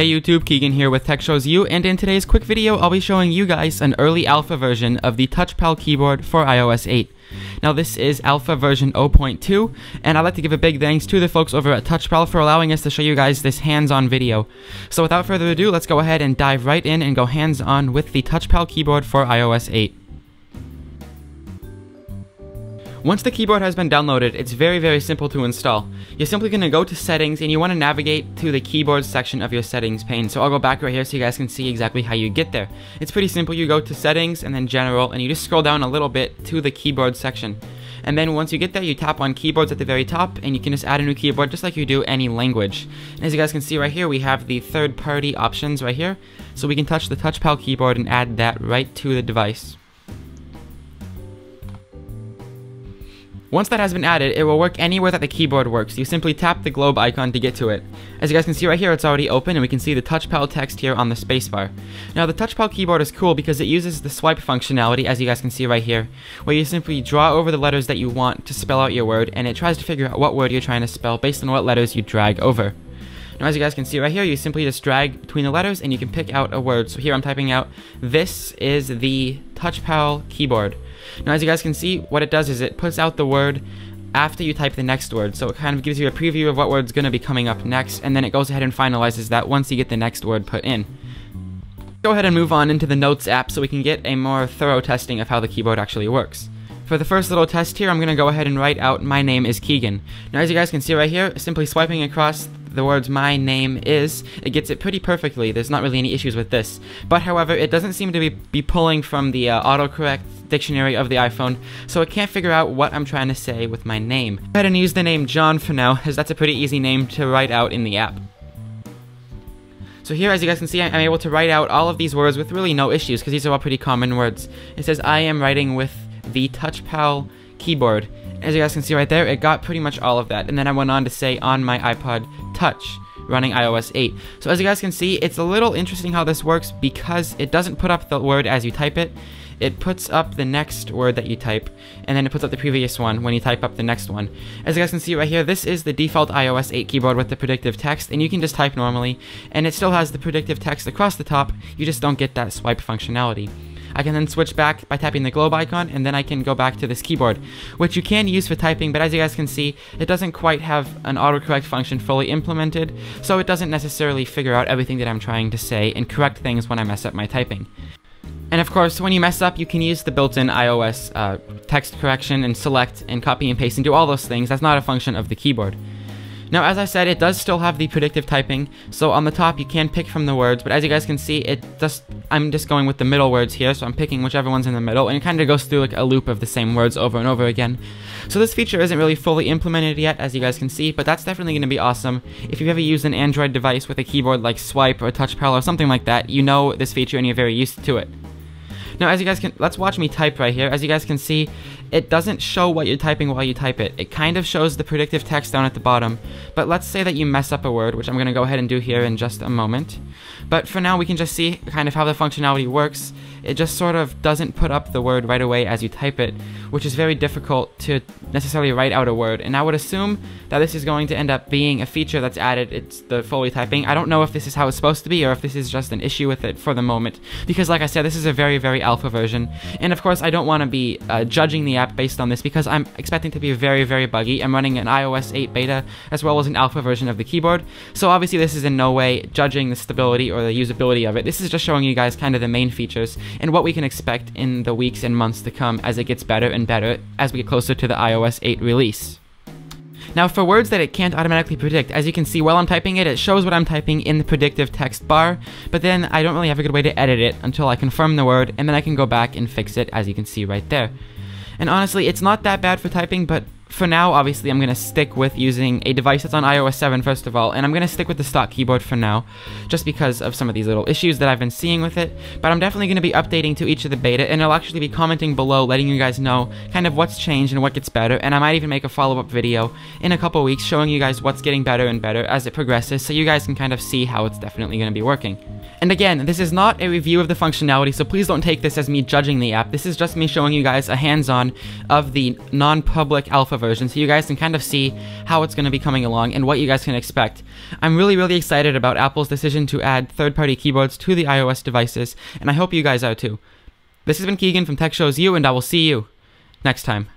Hey YouTube, Keegan here with Tech Shows You, and in today's quick video, I'll be showing you guys an early alpha version of the TouchPal keyboard for iOS 8. Now this is alpha version 0.2, and I'd like to give a big thanks to the folks over at TouchPal for allowing us to show you guys this hands-on video. So without further ado, let's go ahead and dive right in and go hands-on with the TouchPal keyboard for iOS 8. Once the keyboard has been downloaded, it's very very simple to install. You're simply going to go to settings and you want to navigate to the keyboard section of your settings pane. So I'll go back right here so you guys can see exactly how you get there. It's pretty simple, you go to settings and then general and you just scroll down a little bit to the keyboard section. And then once you get there, you tap on keyboards at the very top and you can just add a new keyboard just like you do any language. And as you guys can see right here, we have the third party options right here. So we can touch the TouchPal keyboard and add that right to the device. Once that has been added, it will work anywhere that the keyboard works. You simply tap the globe icon to get to it. As you guys can see right here, it's already open and we can see the TouchPal text here on the spacebar. Now the TouchPal keyboard is cool because it uses the swipe functionality, as you guys can see right here, where you simply draw over the letters that you want to spell out your word and it tries to figure out what word you're trying to spell based on what letters you drag over. Now as you guys can see right here, you simply just drag between the letters and you can pick out a word. So here I'm typing out, this is the TouchPal keyboard. Now as you guys can see, what it does is it puts out the word after you type the next word. So it kind of gives you a preview of what word's going to be coming up next, and then it goes ahead and finalizes that once you get the next word put in. Go ahead and move on into the Notes app so we can get a more thorough testing of how the keyboard actually works. For the first little test here, I'm going to go ahead and write out my name is Keegan. Now as you guys can see right here, simply swiping across the words my name is, it gets it pretty perfectly. There's not really any issues with this. But however, it doesn't seem to be, be pulling from the uh, autocorrect dictionary of the iPhone, so it can't figure out what I'm trying to say with my name. Go ahead and use the name John for now, as that's a pretty easy name to write out in the app. So here, as you guys can see, I'm able to write out all of these words with really no issues, because these are all pretty common words. It says, I am writing with the touch TouchPal keyboard. As you guys can see right there, it got pretty much all of that. And then I went on to say, on my iPod Touch running iOS 8. So as you guys can see, it's a little interesting how this works because it doesn't put up the word as you type it it puts up the next word that you type, and then it puts up the previous one when you type up the next one. As you guys can see right here, this is the default iOS 8 keyboard with the predictive text, and you can just type normally, and it still has the predictive text across the top, you just don't get that swipe functionality. I can then switch back by tapping the globe icon, and then I can go back to this keyboard, which you can use for typing, but as you guys can see, it doesn't quite have an autocorrect function fully implemented, so it doesn't necessarily figure out everything that I'm trying to say and correct things when I mess up my typing. And of course, when you mess up, you can use the built-in iOS uh, text correction and select and copy and paste and do all those things. That's not a function of the keyboard. Now, as I said, it does still have the predictive typing, so on the top you can pick from the words, but as you guys can see, it just I'm just going with the middle words here, so I'm picking whichever one's in the middle, and it kind of goes through like a loop of the same words over and over again. So this feature isn't really fully implemented yet, as you guys can see, but that's definitely going to be awesome. If you've ever used an Android device with a keyboard like Swype or Touch TouchPal or something like that, you know this feature and you're very used to it. Now, as you guys can, let's watch me type right here. As you guys can see, it doesn't show what you're typing while you type it. It kind of shows the predictive text down at the bottom. But let's say that you mess up a word, which I'm going to go ahead and do here in just a moment. But for now, we can just see kind of how the functionality works. It just sort of doesn't put up the word right away as you type it, which is very difficult to necessarily write out a word. And I would assume that this is going to end up being a feature that's added. It's the Foley typing. I don't know if this is how it's supposed to be or if this is just an issue with it for the moment. Because like I said, this is a very, very alpha version. And of course, I don't want to be uh, judging the app based on this because I'm expecting to be very, very buggy. I'm running an iOS 8 beta as well as an alpha version of the keyboard. So obviously this is in no way judging the stability or the usability of it. This is just showing you guys kind of the main features and what we can expect in the weeks and months to come as it gets better and better as we get closer to the iOS 8 release. Now for words that it can't automatically predict, as you can see while I'm typing it, it shows what I'm typing in the predictive text bar, but then I don't really have a good way to edit it until I confirm the word, and then I can go back and fix it as you can see right there. And honestly, it's not that bad for typing, but for now, obviously, I'm going to stick with using a device that's on iOS 7, first of all, and I'm going to stick with the stock keyboard for now, just because of some of these little issues that I've been seeing with it, but I'm definitely going to be updating to each of the beta, and I'll actually be commenting below, letting you guys know kind of what's changed and what gets better, and I might even make a follow-up video in a couple weeks showing you guys what's getting better and better as it progresses, so you guys can kind of see how it's definitely going to be working. And again, this is not a review of the functionality, so please don't take this as me judging the app. This is just me showing you guys a hands-on of the non-public alpha version, so you guys can kind of see how it's going to be coming along and what you guys can expect. I'm really, really excited about Apple's decision to add third-party keyboards to the iOS devices, and I hope you guys are too. This has been Keegan from Tech Shows You, and I will see you next time.